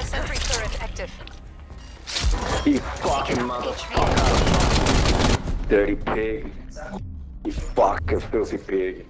Sentry turret active. You fucking motherfucker. Dirty pig. You fucking filthy pig.